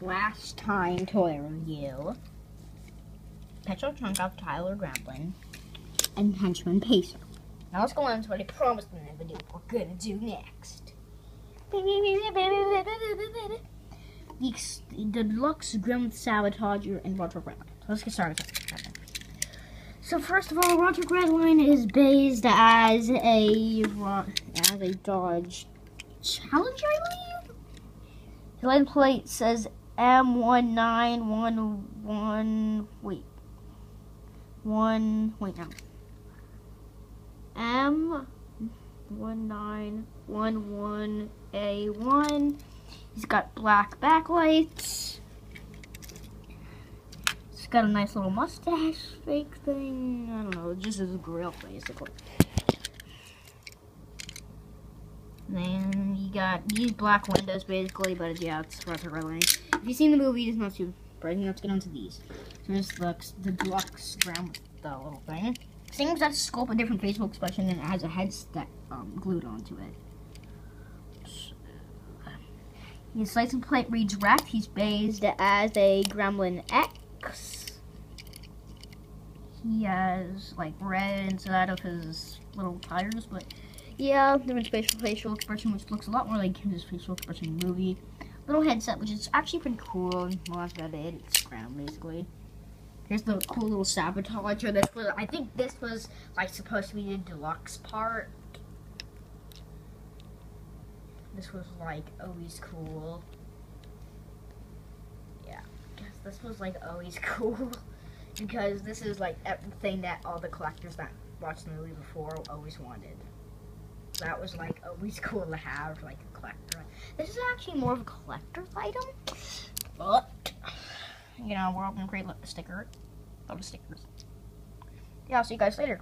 last time toy review. Petrov Trunkov Tyler Gremlin and Henchman Pacer. Now let's go on to what I promised in the video we're gonna do next. The, the deluxe Grem Sabotager and Roger Gremlin. So let's get started. So first of all, Roger Gremlin is based as a as a Dodge Challenger, I believe. The license plate says M1911. Wait. One. Wait, no. M1911A1. He's got black backlights. He's got a nice little mustache fake thing. I don't know, just his grill, basically. Then you got these black windows basically, but yeah, it's rather really. If you've seen the movie, it's not too bright. Let's get onto these. So this looks the deluxe ground with the little thing. Seems that sculpt a different facial expression and it has a head that um, glued onto it. His license plate reads wrecked. He's based as a Gremlin X. He has like red inside of his little tires, but yeah, different facial facial expression, which looks a lot more like his facial expression movie. Little headset, which is actually pretty cool. Well, that's about it. It's ground basically. Here's the cool little sabotager. This was, I think, this was like supposed to be the deluxe part. This was like always cool. Yeah, I guess this was like always cool because this is like everything that all the collectors that watched the movie before always wanted that was like always cool to have, like a collector. This is actually more of a collector's item, but you know we're all gonna create a sticker, a lot of stickers. Yeah, I'll see you guys later.